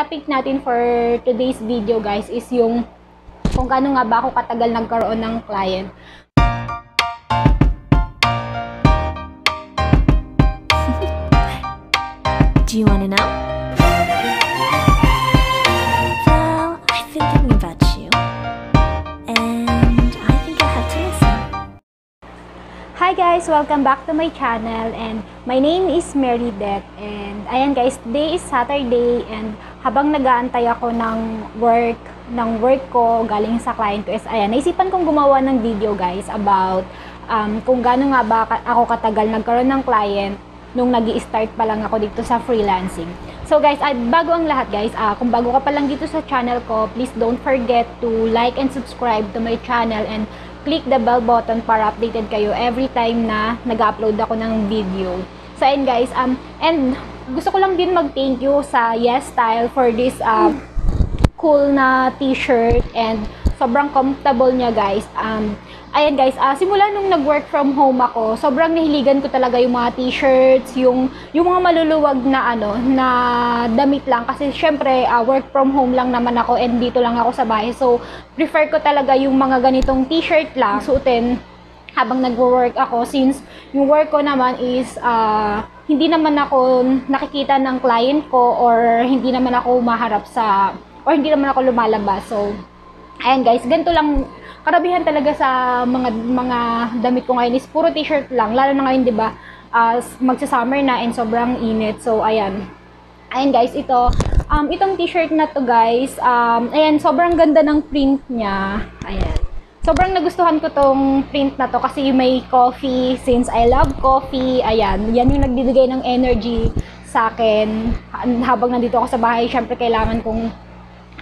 topic natin for today's video guys is yung kung gaano nga ba ako katagal nagkaroon ng client. Do you want to know? Guys! Welcome back to my channel and my name is Mary Det and ayan guys, today is Saturday and habang nag-aantay ako ng work, ng work ko galing sa client ko is ayan, naisipan kong gumawa ng video guys about um, kung gaano nga ba ako katagal nagkaroon ng client nung nag start pa lang ako dito sa freelancing. So guys, ay, bago ang lahat guys, ah, kung bago ka pa lang dito sa channel ko, please don't forget to like and subscribe to my channel and click the bell button para updated kayo every time na nag-upload ako ng video. So ayun guys, um, and gusto ko lang din mag-thank you sa Yes Style for this uh, cool na t-shirt and sobrang comfortable niya guys. Um, ayan guys, ah, simula nung nag-work from home ako, sobrang nahiligan ko talaga yung mga t-shirts, yung, yung mga maluluwag na ano, na damit lang. Kasi syempre, ah, work from home lang naman ako and dito lang ako sa bahay. So, prefer ko talaga yung mga ganitong t-shirt lang, suotin habang nagwo-work ako since yung work ko naman is ah, hindi naman ako nakikita ng client ko or hindi naman ako maharap sa or hindi naman ako lumalabas. So, ayan guys, ganito lang karabihan talaga sa mga mga damit ko ngayon is puro t-shirt lang. Lalo na ngayon, 'di ba? Uh, magsa-summer na and sobrang init. So, ayan. Ayan guys, ito um itong t-shirt na to guys, um ayan, sobrang ganda ng print niya. Ayan. Sobrang nagustuhan ko tong print na to kasi may coffee since I love coffee. Ayan, yan yung nagbibigay ng energy sa akin habang nandito ako sa bahay. Syempre kailangan kong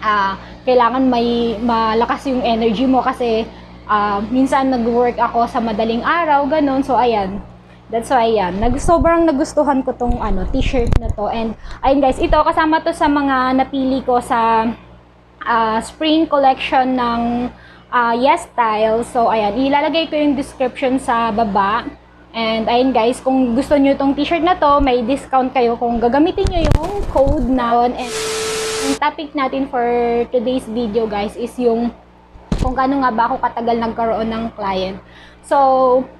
ah kailangan may malakas yung energy mo kasi ah, minsan nag-work ako sa madaling araw, ganun. So, ayan. That's why, yan. Nag, sobrang nagustuhan ko tong ano, t-shirt na to. And, ayun guys, ito, kasama to sa mga napili ko sa ah, spring collection ng ah, Yes Style. So, ayan. Ilalagay ko yung description sa baba. And ayun guys, kung gusto nyo itong t-shirt na to, may discount kayo kung gagamitin nyo yung code na And yung topic natin for today's video guys is yung kung gaano nga ba ako katagal nagkaroon ng client. So,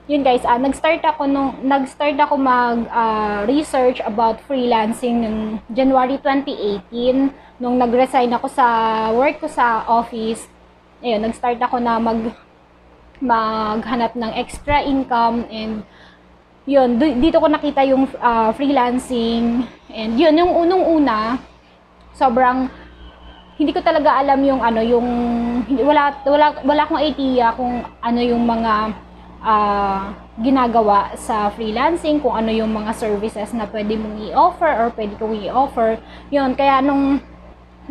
yun guys, ah, nag-start ako nung nag-start ako mag ah, research about freelancing ng January 2018 nung nag-resign ako sa work ko sa office. Ayun, nag-start ako na mag maghanap ng extra income and yun, dito ko nakita yung ah, freelancing and yun, yung unong-una, sobrang hindi ko talaga alam yung ano yung wala wala wala akong idea kung ano yung mga ah, ginagawa sa freelancing, kung ano yung mga services na pwede mong i-offer or pwede kong i-offer. Yun, kaya nung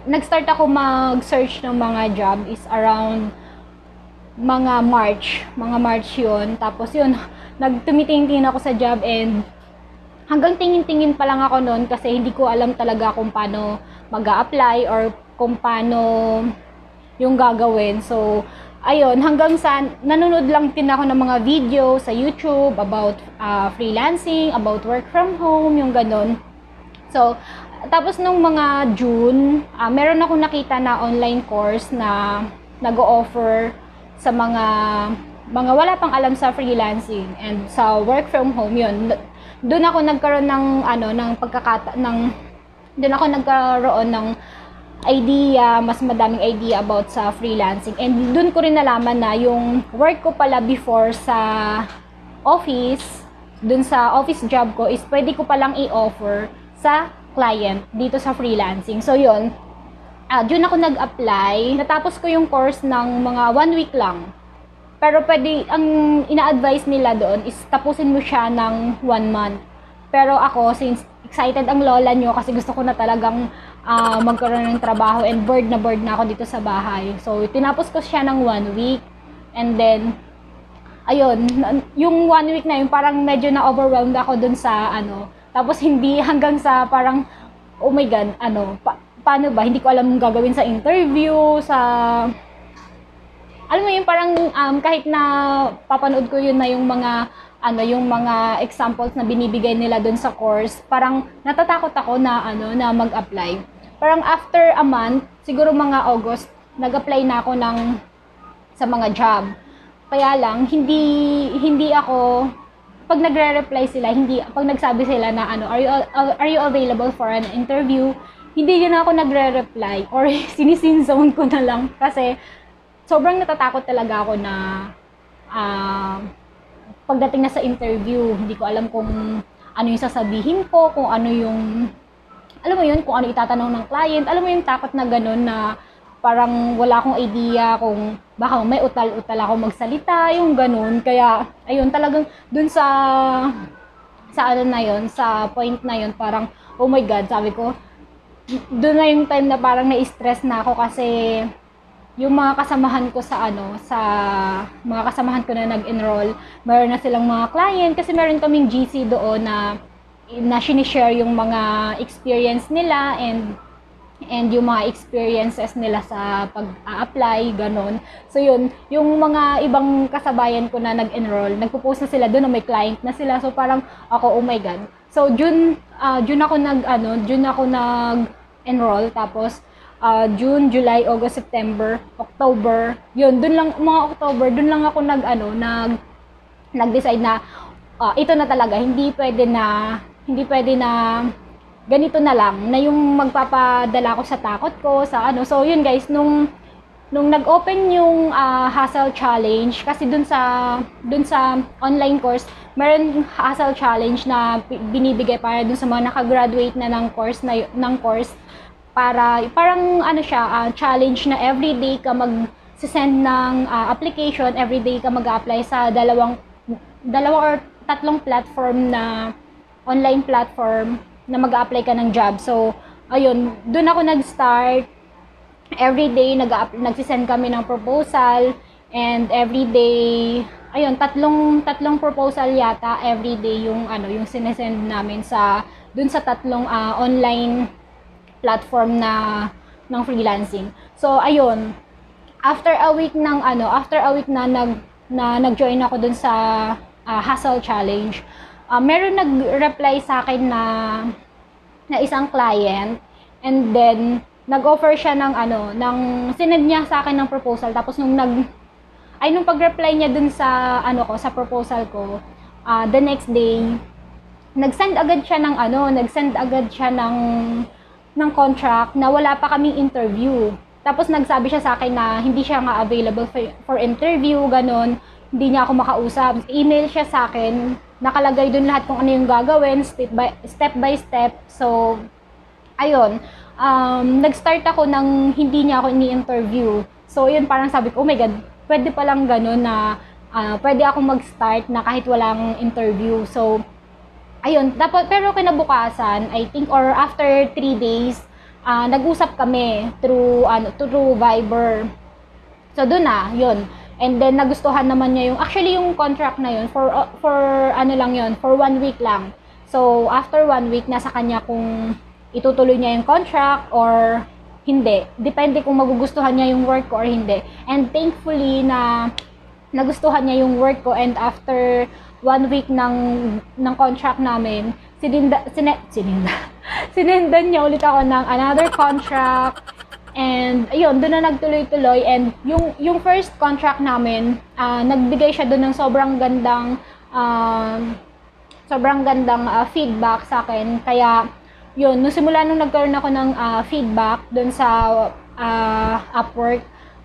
nag-start ako mag-search ng mga job is around mga March, mga March yun. Tapos yun, nagtumitingin ako sa job and hanggang tingin-tingin pa lang ako noon kasi hindi ko alam talaga kung paano mag apply or kung paano yung gagawin. So, ayun, hanggang sa nanonood lang din ako ng mga video sa YouTube about ah, freelancing, about work from home, yung ganun. So, tapos nung mga June, ah, meron ako nakita na online course na nag-o-offer sa mga mga wala pang alam sa freelancing and sa work from home yun. Doon ako nagkaroon ng ano ng pagkakata ng doon ako nagkaroon ng idea, mas madaming idea about sa freelancing. And doon ko rin nalaman na yung work ko pala before sa office, doon sa office job ko is pwede ko palang i-offer sa client dito sa freelancing. So yun, ah, doon ako nag-apply. Natapos ko yung course ng mga one week lang. Pero pwede, ang ina-advise nila doon is tapusin mo siya ng one month. Pero ako, since excited ang lola nyo kasi gusto ko na talagang ah, magkaroon ng trabaho and bored na bored na ako dito sa bahay. So, tinapos ko siya ng one week. And then, ayun, yung one week na yun, parang medyo na-overwhelmed ako dun sa, ano, tapos hindi hanggang sa parang, oh my God, ano, pa- paano ba, hindi ko alam yung gagawin sa interview, sa, alam mo yun, parang um, kahit na papanood ko yun na yung mga, ano, yung mga examples na binibigay nila dun sa course, parang natatakot ako na, ano, na mag-apply. parang after a month, siguro mga August, nag-apply na ako ng sa mga job. Kaya lang, hindi, hindi ako, pag nagre-reply sila, hindi, pag nagsabi sila na ano, are you, are you available for an interview? Hindi yun ako nagre-reply or sinisinzone ko na lang kasi sobrang natatakot talaga ako na ah, pagdating na sa interview, hindi ko alam kung ano yung sasabihin ko, kung ano yung, alam mo yun, kung ano itatanong ng client, alam mo yung takot na ganun na parang wala akong idea kung baka may utal-utal ako magsalita, yung ganun. Kaya, ayun, talagang dun sa, sa ano na yun, sa point na yun, parang, oh my God, sabi ko, doon na yung time na parang na-stress na ako kasi yung mga kasamahan ko sa ano, sa mga kasamahan ko na nag-enroll, meron na silang mga client kasi meron kaming GC doon na na sinishare yung mga experience nila and and yung mga experiences nila sa pag-apply, ganon. So yun, yung mga ibang kasabayan ko na nag-enroll, nagpo-post na sila doon may client na sila. So parang ako, oh my God. So June, ah, June ako nag, ano, June ako nag-enroll. Tapos ah, June, July, August, September, October. Yun, dun lang, mga October, dun lang ako nag, ano, nag, nag-decide na ah, ito na talaga, hindi pwede na, hindi pwede na ganito na lang, na yung magpapadala ko sa takot ko, sa ano. So, yun guys, nung, nung nag-open yung ah, Hustle Challenge, kasi dun sa, dun sa online course, meron Hustle Challenge na binibigay para dun sa mga nakagraduate na ng course, na, ng course, para, parang ano siya, ah, challenge na everyday ka mag send ng ah, application, everyday ka mag-apply sa dalawang, dalawa or tatlong platform na online platform na mag-apply ka ng job. So, ayun, doon ako nag-start. Every day, nag nagsisend kami ng proposal. And every day, ayun, tatlong, tatlong proposal yata every day yung, ano, yung sinesend namin sa, doon sa tatlong ah, online platform na ng freelancing. So, ayun, after a week ng ano, after a week na nag na nag-join ako dun sa ah, Hustle Challenge, ah, meron nag-reply sa akin na na isang client. And then nag-offer siya ng ano, ng sinend niya sa akin ng proposal. Tapos nung nag ay nung pag-reply niya dun sa ano ko, sa proposal ko, ah, the next day nag-send agad siya ng ano, nag-send agad siya ng ng contract na wala pa kaming interview. Tapos nagsabi siya sa akin na hindi siya nga available for, for interview, ganun. Hindi niya ako makausap. Email siya sa akin, nakalagay dun lahat kung ano yung gagawin, step by step. By step. So, ayun. Um, nag-start ako ng hindi niya ako ini-interview. So, yun parang sabi ko, oh my God, pwede palang ganun na ah, pwede ako mag-start na kahit walang interview. So, ayun, dapat, pero kinabukasan, I think, or after 3 days, ah, nag-usap kami through, ano, through Viber. So, doon na, yun. And then, nagustuhan naman niya yung, actually, yung contract na yun, for, uh, for, ano lang yun, for one week lang. So, after one week, nasa kanya kung itutuloy niya yung contract or hindi. Depende kung magugustuhan niya yung work ko or hindi. And thankfully na nagustuhan niya yung work ko and after one week ng ng contract namin, sininda, sine, sininda, sinendan niya ulit ako ng another contract and ayun, doon na nagtuloy-tuloy and yung yung first contract namin, ah, nagbigay siya doon ng sobrang gandang um, sobrang gandang ah, feedback sa akin. Kaya, yun, nung simula nung nagkaroon ako ng ah, feedback doon sa ah, Upwork,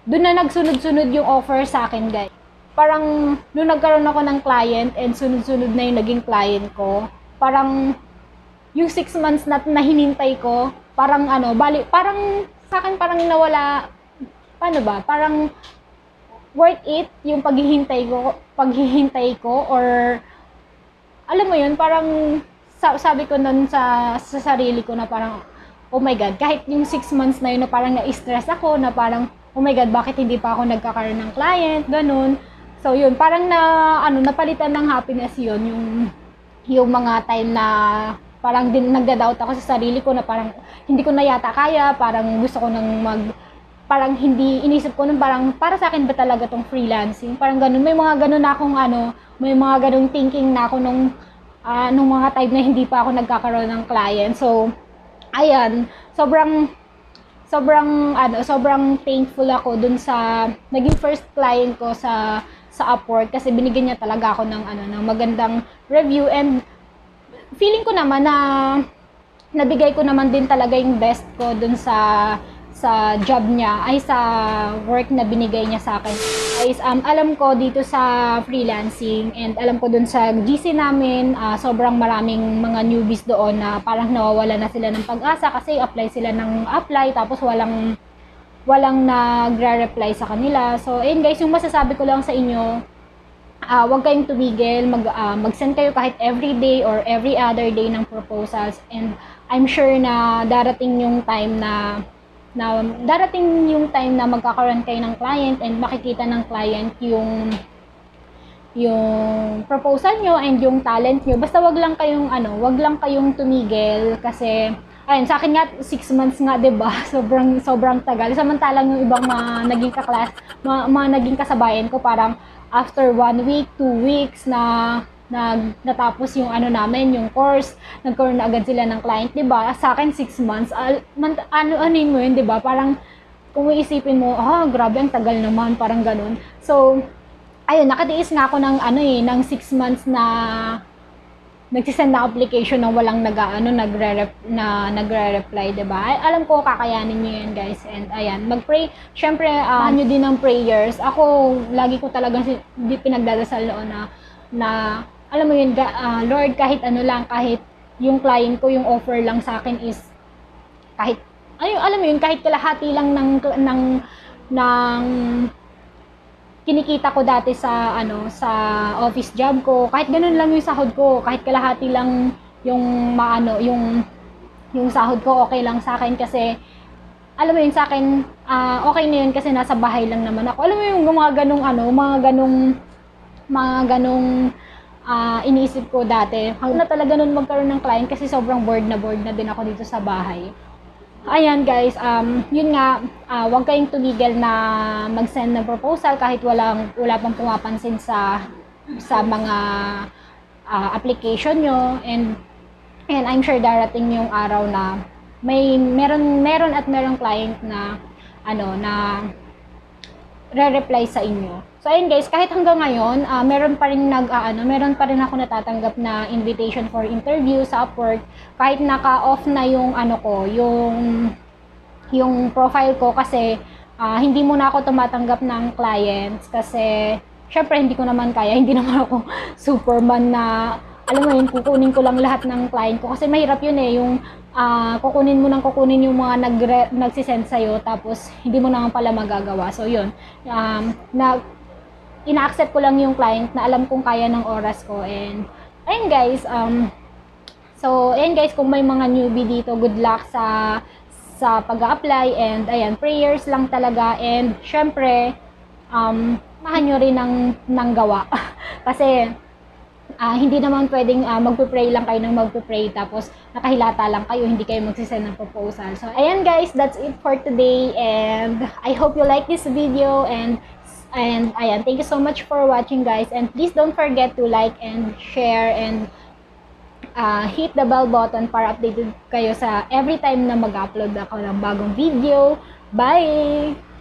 doon na nagsunod-sunod yung offer sa akin, guys. Parang, nung nagkaroon ako ng client and sunod-sunod na yung naging client ko, parang, yung six months na, na ko, parang ano, bali, parang, sa akin parang nawala, paano ba, parang, worth it yung paghihintay ko, paghihintay ko, or, alam mo yun, parang sa- sabi ko nun sa, sa sarili ko na parang, oh my God, kahit yung six months na yun na parang na-stress ako, na parang, oh my God, bakit hindi pa ako nagkakaroon ng client, ganun. So yun, parang na, ano, napalitan ng happiness yun, yung, yung mga time na parang din nagda-doubt ako sa sarili ko na parang hindi ko na yata kaya, parang gusto ko nang mag parang hindi inisip ko nun parang para sa akin ba talaga tong freelancing? Parang ganun may mga ganun na akong ano may mga ganung thinking na ako nung ah, nung mga time na hindi pa ako nagkakaroon ng client. So ayan sobrang sobrang ano, sobrang thankful ako dun sa naging first client ko sa sa Upwork kasi binigyan niya talaga ako ng ano ng magandang review and feeling ko naman na nabigay ko naman din talaga yung best ko dun sa sa job niya ay sa work na binigay niya sa akin. Guys, um, alam ko dito sa freelancing and alam ko dun sa GC namin, ah, sobrang maraming mga newbies doon na parang nawawala na sila ng pag-asa kasi apply sila ng apply tapos walang walang nagre-reply sa kanila. So, ayun guys, yung masasabi ko lang sa inyo, ah wag kayong tumigil, mag, ah, mag-send kayo kahit every day or every other day ng proposals and I'm sure na darating yung time na na darating yung time na magkakaroon kayo ng client and makikita ng client yung yung proposal nyo and yung talent nyo. Basta wag lang kayong ano, wag lang kayong tumigil kasi ayun, sa akin nga 6 months nga ba? Sobrang sobrang tagal. Samantalang yung ibang mga naging kaklas, mga, mga naging kasabayan ko parang after one week, two weeks na nag natapos yung ano namin, yung course, nagkaroon na agad sila ng client, 'di ba? Sa akin 6 months. Al, man, ano ano mo yun, 'di ba? Parang kung iisipin mo, ah, grabe ang tagal naman, parang ganun. So, ayun, nakatiis nga ako ng ano eh, ng 6 months na nagsisend na application na walang nag ano nagre na nagre-reply, 'di ba? Alam ko kakayanin niyo 'yan, guys. And ayan, mag-pray. Syempre, uh, nyo din ng prayers. Ako lagi ko talaga si- di pinagdadasal noon na na alam mo yun, ah, Lord, kahit ano lang, kahit yung client ko, yung offer lang sa akin is kahit ay, alam mo yun, kahit kalahati lang ng ng ng kinikita ko dati sa ano sa office job ko. Kahit ganun lang yung sahod ko kahit kalahati lang yung maano yung yung sahod ko okay lang sa akin kasi alam mo yun sa akin ah, okay na yun kasi nasa bahay lang naman ako. Alam mo yung mga ganung ano mga ganung mga ganung ah, iniisip ko dati. Hanggang na talaga nun magkaroon ng client kasi sobrang bored na bored na din ako dito sa bahay Ayan guys, um, yun nga, ah, huwag kayong tumigil na mag-send ng proposal kahit walang, wala pang pumapansin sa sa mga ah, application nyo. And and I'm sure darating yung araw na may meron meron at merong client na ano na re-reply sa inyo. So ayun guys, kahit hanggang ngayon, ah, meron pa rin nag ah, ano, meron pa rin ako natatanggap na invitation for interview sa Upwork kahit naka-off na yung ano ko, yung yung profile ko kasi ah, hindi muna ako tumatanggap ng clients kasi syempre hindi ko naman kaya, hindi naman ako superman na alam mo yun, kukunin ko lang lahat ng client ko kasi mahirap yun eh, yung ah, kukunin mo nang kukunin yung mga nagre, nagsisend sa'yo tapos hindi mo naman pala magagawa. So yun, um, na, ina-accept ko lang yung client na alam kong kaya ng oras ko and ayun guys, um, so ayun guys, kung may mga newbie dito, good luck sa sa pag-apply and ayan, prayers lang talaga and syempre, um, mahan nyo rin ng, ng gawa. Kasi, ah, hindi naman pwedeng ah, magpe-pray lang kayo ng magpe-pray tapos nakahilata lang kayo, hindi kayo magsisend ng proposal. So, ayan guys, that's it for today and I hope you like this video and and ayan, thank you so much for watching guys and please don't forget to like and share and ah, hit the bell button para updated kayo sa every time na mag-upload ako ng bagong video. Bye!